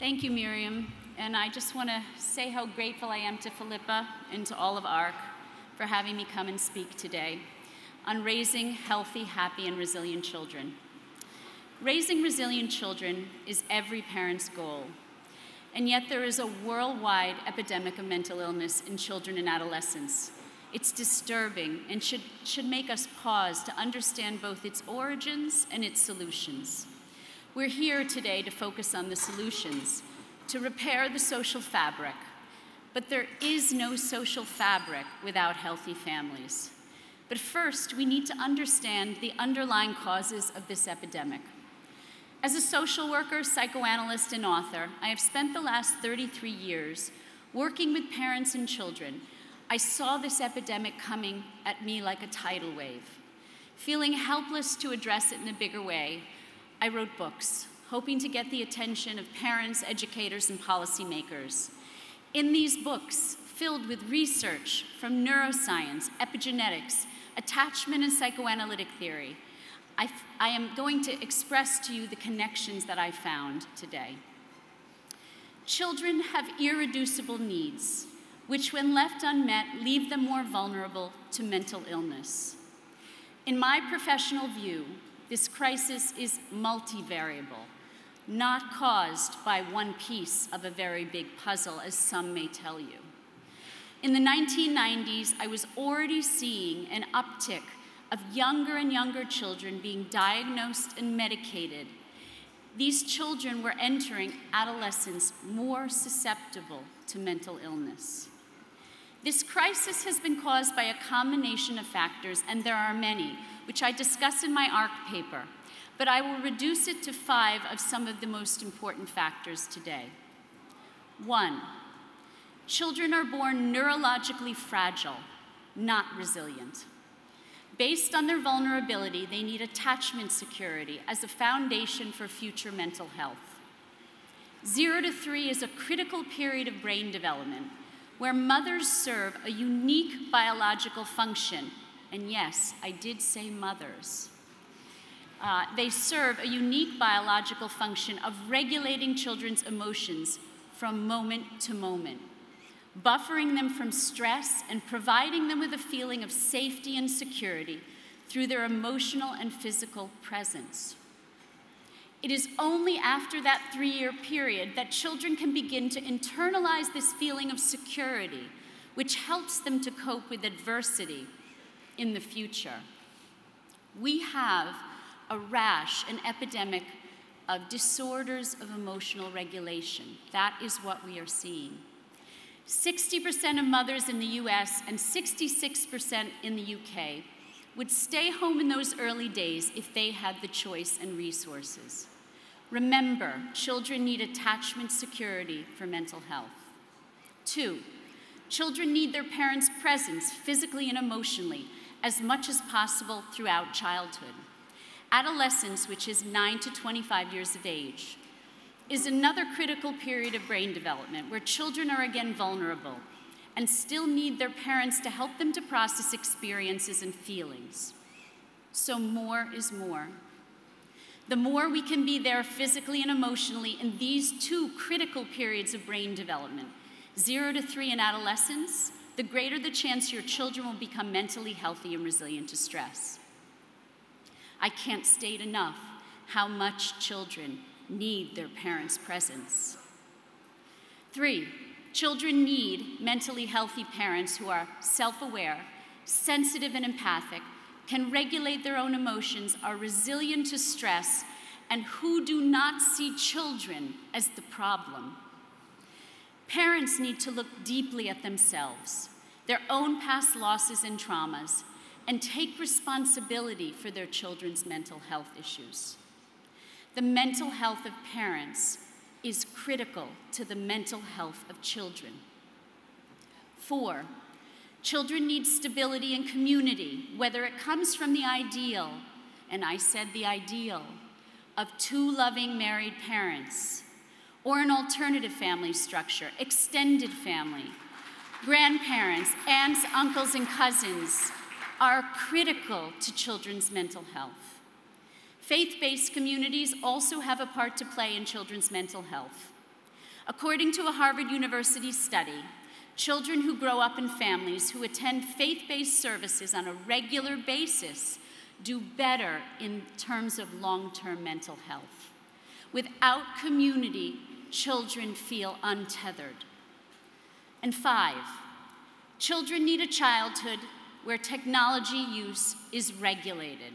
Thank you, Miriam. And I just want to say how grateful I am to Philippa and to all of ARC for having me come and speak today on raising healthy, happy, and resilient children. Raising resilient children is every parent's goal. And yet there is a worldwide epidemic of mental illness in children and adolescents. It's disturbing and should, should make us pause to understand both its origins and its solutions. We're here today to focus on the solutions, to repair the social fabric. But there is no social fabric without healthy families. But first, we need to understand the underlying causes of this epidemic. As a social worker, psychoanalyst, and author, I have spent the last 33 years working with parents and children. I saw this epidemic coming at me like a tidal wave. Feeling helpless to address it in a bigger way, I wrote books, hoping to get the attention of parents, educators, and policymakers. In these books, filled with research from neuroscience, epigenetics, attachment and psychoanalytic theory, I, I am going to express to you the connections that I found today. Children have irreducible needs, which, when left unmet, leave them more vulnerable to mental illness. In my professional view, this crisis is multivariable, not caused by one piece of a very big puzzle, as some may tell you. In the 1990s, I was already seeing an uptick of younger and younger children being diagnosed and medicated, these children were entering adolescence more susceptible to mental illness. This crisis has been caused by a combination of factors, and there are many, which I discuss in my ARC paper, but I will reduce it to five of some of the most important factors today. One, children are born neurologically fragile, not resilient. Based on their vulnerability, they need attachment security as a foundation for future mental health. Zero to three is a critical period of brain development where mothers serve a unique biological function. And yes, I did say mothers. Uh, they serve a unique biological function of regulating children's emotions from moment to moment buffering them from stress and providing them with a feeling of safety and security through their emotional and physical presence. It is only after that three year period that children can begin to internalize this feeling of security, which helps them to cope with adversity in the future. We have a rash, an epidemic of disorders of emotional regulation. That is what we are seeing. 60% of mothers in the US and 66% in the UK would stay home in those early days if they had the choice and resources. Remember, children need attachment security for mental health. Two, children need their parents' presence physically and emotionally as much as possible throughout childhood. Adolescence, which is 9 to 25 years of age, is another critical period of brain development where children are again vulnerable and still need their parents to help them to process experiences and feelings. So more is more. The more we can be there physically and emotionally in these two critical periods of brain development, zero to three in adolescence, the greater the chance your children will become mentally healthy and resilient to stress. I can't state enough how much children need their parents' presence. Three, children need mentally healthy parents who are self aware, sensitive, and empathic, can regulate their own emotions, are resilient to stress, and who do not see children as the problem. Parents need to look deeply at themselves, their own past losses and traumas, and take responsibility for their children's mental health issues. The mental health of parents is critical to the mental health of children. Four, children need stability and community, whether it comes from the ideal, and I said the ideal, of two loving married parents, or an alternative family structure, extended family, grandparents, aunts, uncles, and cousins are critical to children's mental health. Faith based communities also have a part to play in children's mental health. According to a Harvard University study, children who grow up in families who attend faith based services on a regular basis do better in terms of long term mental health. Without community, children feel untethered. And five, children need a childhood where technology use is regulated.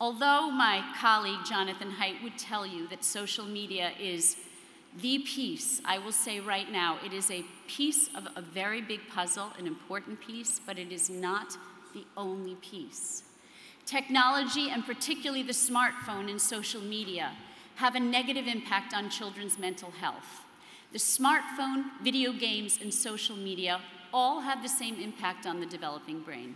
Although my colleague Jonathan Haidt would tell you that social media is the piece, I will say right now, it is a piece of a very big puzzle, an important piece, but it is not the only piece. Technology, and particularly the smartphone and social media, have a negative impact on children's mental health. The smartphone, video games, and social media all have the same impact on the developing brain.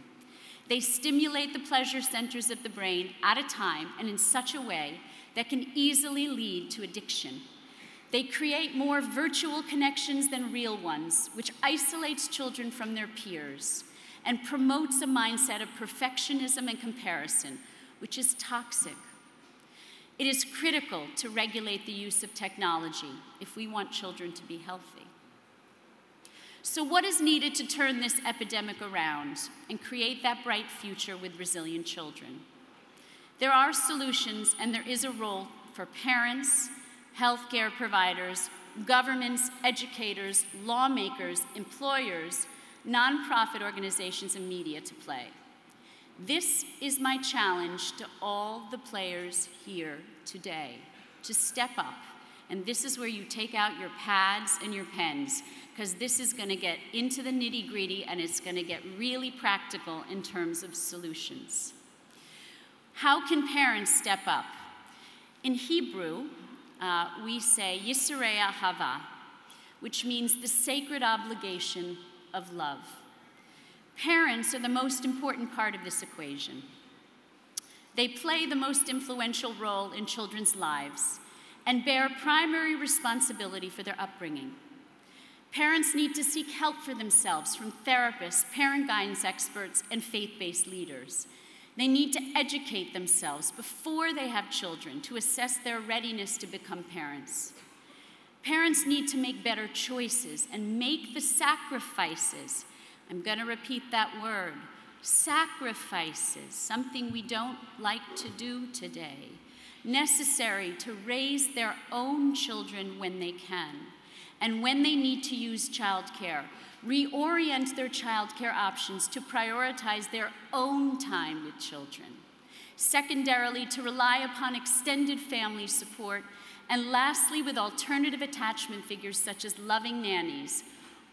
They stimulate the pleasure centers of the brain at a time and in such a way that can easily lead to addiction. They create more virtual connections than real ones, which isolates children from their peers and promotes a mindset of perfectionism and comparison, which is toxic. It is critical to regulate the use of technology if we want children to be healthy. So, what is needed to turn this epidemic around and create that bright future with resilient children? There are solutions, and there is a role for parents, healthcare providers, governments, educators, lawmakers, employers, nonprofit organizations, and media to play. This is my challenge to all the players here today to step up. And this is where you take out your pads and your pens because this is going to get into the nitty gritty and it's going to get really practical in terms of solutions. How can parents step up? In Hebrew, uh, we say Yisrei Hava, which means the sacred obligation of love. Parents are the most important part of this equation. They play the most influential role in children's lives and bear primary responsibility for their upbringing. Parents need to seek help for themselves from therapists, parent guidance experts, and faith based leaders. They need to educate themselves before they have children to assess their readiness to become parents. Parents need to make better choices and make the sacrifices. I'm going to repeat that word sacrifices, something we don't like to do today, necessary to raise their own children when they can and when they need to use childcare, reorient their childcare options to prioritize their own time with children. Secondarily, to rely upon extended family support. And lastly, with alternative attachment figures such as loving nannies,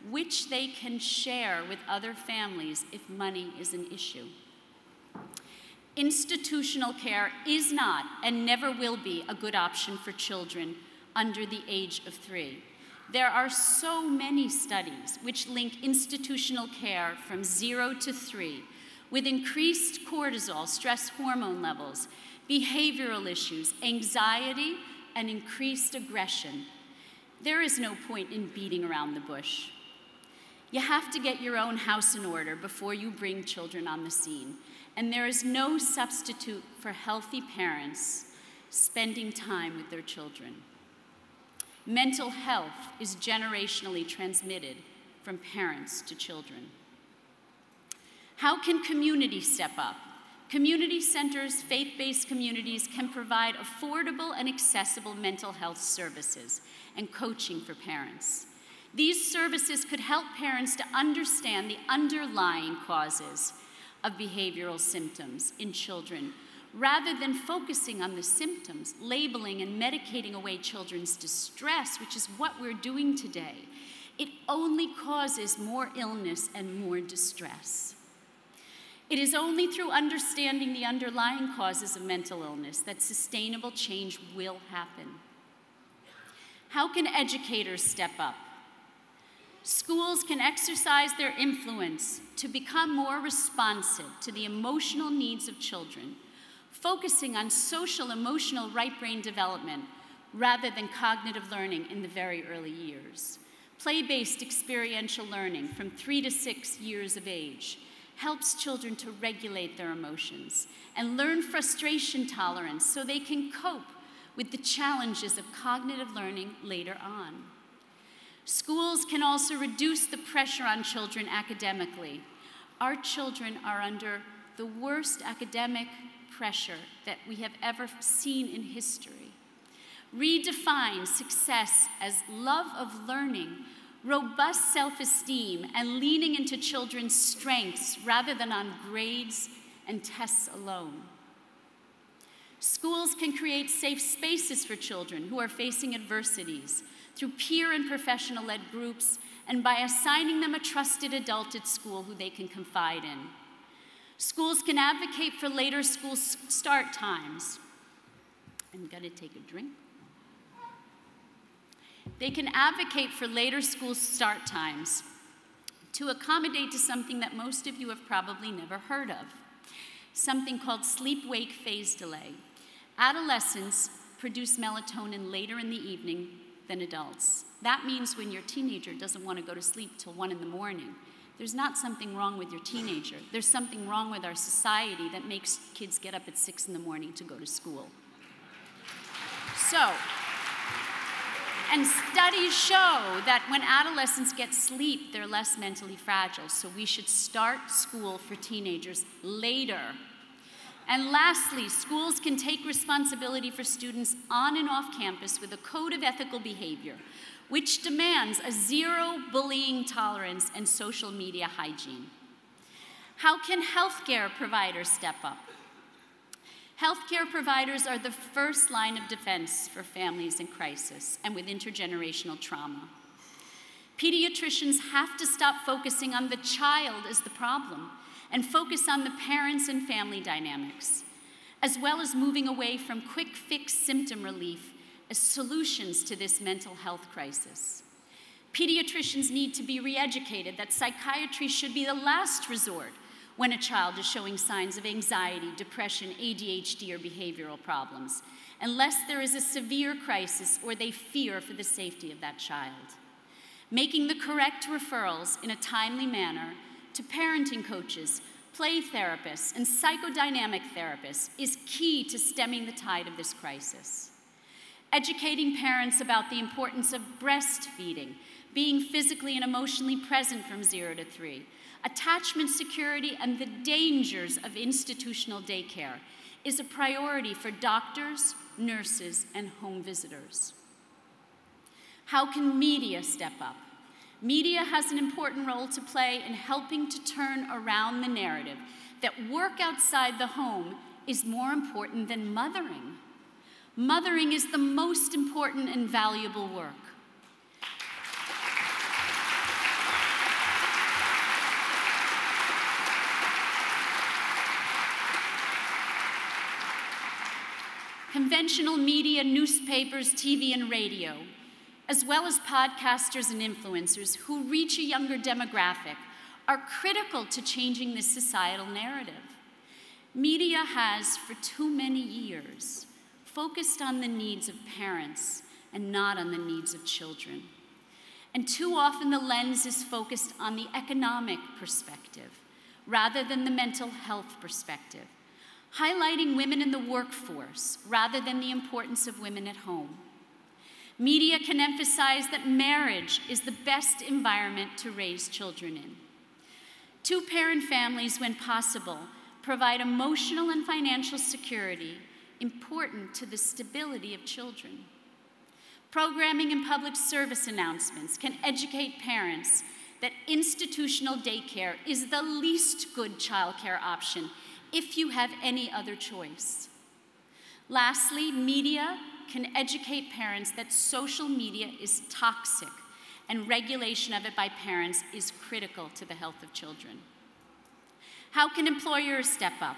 which they can share with other families if money is an issue. Institutional care is not and never will be a good option for children under the age of three. There are so many studies which link institutional care from zero to three with increased cortisol, stress hormone levels, behavioral issues, anxiety, and increased aggression. There is no point in beating around the bush. You have to get your own house in order before you bring children on the scene. And there is no substitute for healthy parents spending time with their children. Mental health is generationally transmitted from parents to children. How can community step up? Community centers, faith based communities can provide affordable and accessible mental health services and coaching for parents. These services could help parents to understand the underlying causes of behavioral symptoms in children rather than focusing on the symptoms, labeling and medicating away children's distress, which is what we're doing today, it only causes more illness and more distress. It is only through understanding the underlying causes of mental illness that sustainable change will happen. How can educators step up? Schools can exercise their influence to become more responsive to the emotional needs of children focusing on social emotional right brain development rather than cognitive learning in the very early years. Play based experiential learning from three to six years of age helps children to regulate their emotions and learn frustration tolerance so they can cope with the challenges of cognitive learning later on. Schools can also reduce the pressure on children academically. Our children are under the worst academic pressure that we have ever seen in history. Redefine success as love of learning, robust self esteem, and leaning into children's strengths rather than on grades and tests alone. Schools can create safe spaces for children who are facing adversities through peer and professional led groups and by assigning them a trusted adult at school who they can confide in. Schools can advocate for later school start times. I'm going to take a drink. They can advocate for later school start times to accommodate to something that most of you have probably never heard of something called sleep wake phase delay. Adolescents produce melatonin later in the evening than adults. That means when your teenager doesn't want to go to sleep till one in the morning, there's not something wrong with your teenager. There's something wrong with our society that makes kids get up at six in the morning to go to school. So, and studies show that when adolescents get sleep, they're less mentally fragile. So we should start school for teenagers later. And lastly, schools can take responsibility for students on and off campus with a code of ethical behavior, which demands a zero bullying tolerance and social media hygiene. How can healthcare providers step up? Healthcare providers are the first line of defense for families in crisis and with intergenerational trauma. Pediatricians have to stop focusing on the child as the problem and focus on the parents and family dynamics, as well as moving away from quick fix symptom relief as solutions to this mental health crisis. Pediatricians need to be re educated that psychiatry should be the last resort when a child is showing signs of anxiety, depression, ADHD, or behavioral problems, unless there is a severe crisis or they fear for the safety of that child. Making the correct referrals in a timely manner to parenting coaches, play therapists, and psychodynamic therapists is key to stemming the tide of this crisis. Educating parents about the importance of breastfeeding, being physically and emotionally present from zero to three, attachment security, and the dangers of institutional daycare is a priority for doctors, nurses, and home visitors. How can media step up? Media has an important role to play in helping to turn around the narrative that work outside the home is more important than mothering. Mothering is the most important and valuable work. conventional media, newspapers, TV, and radio, as well as podcasters and influencers who reach a younger demographic, are critical to changing this societal narrative. Media has, for too many years, focused on the needs of parents and not on the needs of children. And too often the lens is focused on the economic perspective rather than the mental health perspective highlighting women in the workforce rather than the importance of women at home. Media can emphasize that marriage is the best environment to raise children in. Two parent families, when possible, provide emotional and financial security important to the stability of children. Programming and public service announcements can educate parents that institutional daycare is the least good childcare option if you have any other choice. Lastly, media can educate parents that social media is toxic and regulation of it by parents is critical to the health of children. How can employers step up?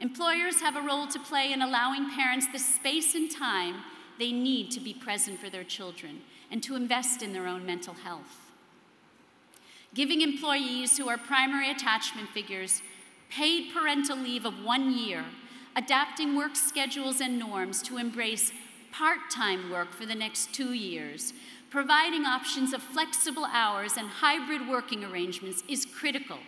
Employers have a role to play in allowing parents the space and time they need to be present for their children and to invest in their own mental health. Giving employees who are primary attachment figures paid parental leave of one year, adapting work schedules and norms to embrace part time work for the next two years, providing options of flexible hours and hybrid working arrangements is critical,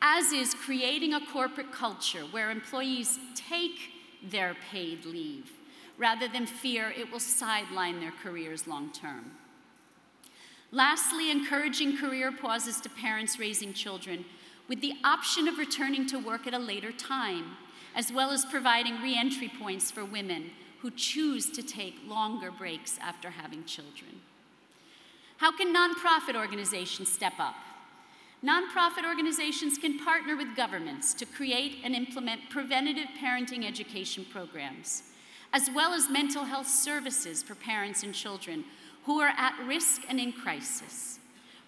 as is creating a corporate culture where employees take their paid leave rather than fear it will sideline their careers long term. Lastly, encouraging career pauses to parents raising children with the option of returning to work at a later time, as well as providing reentry points for women who choose to take longer breaks after having children. How can nonprofit organizations step up? Nonprofit organizations can partner with governments to create and implement preventative parenting education programs, as well as mental health services for parents and children who are at risk and in crisis.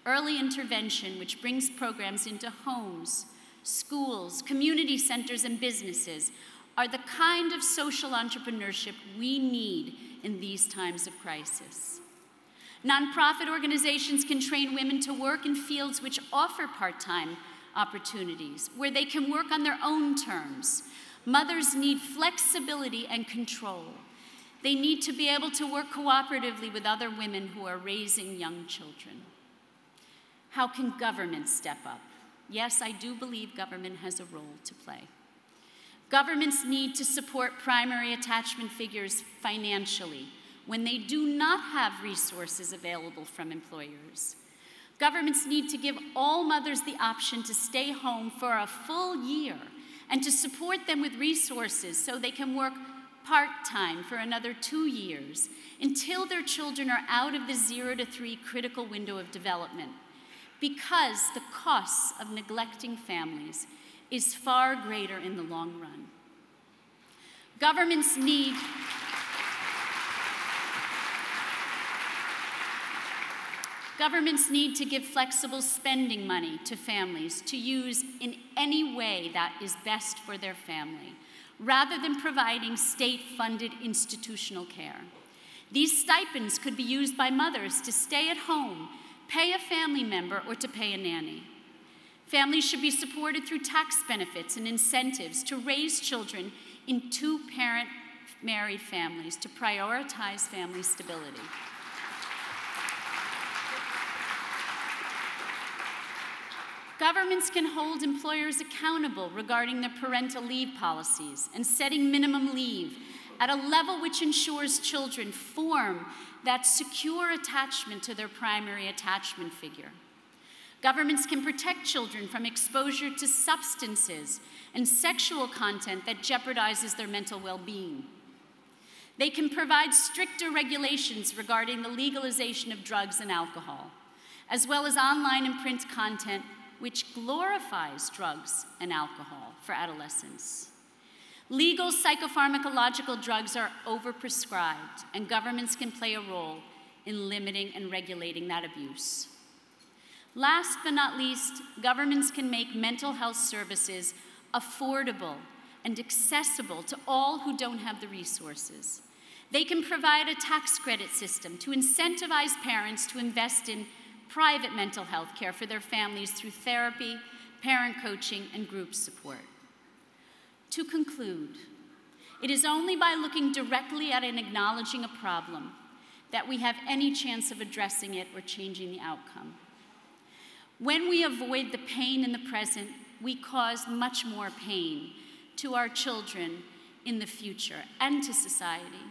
Early intervention, which brings programs into homes, schools, community centers, and businesses, are the kind of social entrepreneurship we need in these times of crisis. Nonprofit organizations can train women to work in fields which offer part time opportunities, where they can work on their own terms. Mothers need flexibility and control. They need to be able to work cooperatively with other women who are raising young children. How can government step up? Yes, I do believe government has a role to play. Governments need to support primary attachment figures financially when they do not have resources available from employers. Governments need to give all mothers the option to stay home for a full year and to support them with resources so they can work part time for another two years until their children are out of the zero to three critical window of development because the costs of neglecting families is far greater in the long run. Governments need Governments need to give flexible spending money to families to use in any way that is best for their family rather than providing state funded institutional care. These stipends could be used by mothers to stay at home, pay a family member, or to pay a nanny. Families should be supported through tax benefits and incentives to raise children in two parent married families to prioritize family stability. Governments can hold employers accountable regarding their parental leave policies and setting minimum leave at a level which ensures children form that secure attachment to their primary attachment figure. Governments can protect children from exposure to substances and sexual content that jeopardizes their mental well being. They can provide stricter regulations regarding the legalization of drugs and alcohol, as well as online and print content which glorifies drugs and alcohol for adolescents. Legal psychopharmacological drugs are overprescribed, and governments can play a role in limiting and regulating that abuse. Last but not least, governments can make mental health services affordable and accessible to all who don't have the resources. They can provide a tax credit system to incentivize parents to invest in private mental health care for their families through therapy, parent coaching, and group support. To conclude, it is only by looking directly at and acknowledging a problem that we have any chance of addressing it or changing the outcome. When we avoid the pain in the present, we cause much more pain to our children in the future and to society.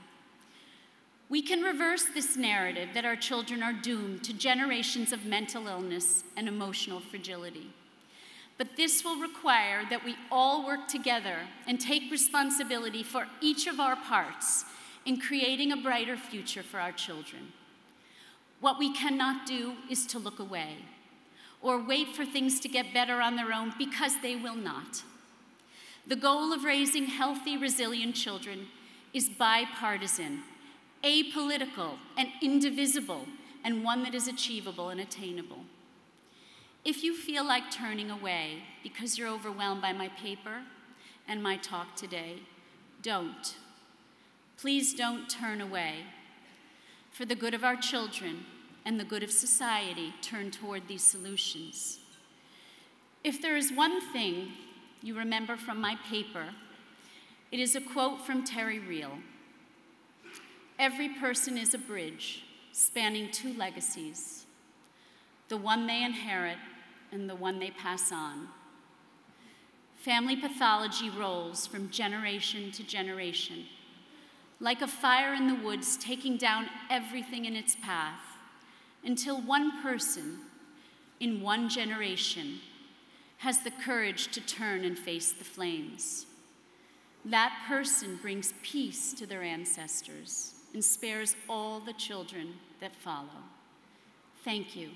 We can reverse this narrative that our children are doomed to generations of mental illness and emotional fragility. But this will require that we all work together and take responsibility for each of our parts in creating a brighter future for our children. What we cannot do is to look away or wait for things to get better on their own because they will not. The goal of raising healthy, resilient children is bipartisan apolitical and indivisible, and one that is achievable and attainable. If you feel like turning away because you're overwhelmed by my paper and my talk today, don't. Please don't turn away. For the good of our children and the good of society, turn toward these solutions. If there is one thing you remember from my paper, it is a quote from Terry Real. Every person is a bridge spanning two legacies the one they inherit and the one they pass on. Family pathology rolls from generation to generation. like a fire in the woods, taking down everything in its path, until one person in one generation has the courage to turn and face the flames. That person brings peace to their ancestors and spares all the children that follow. Thank you.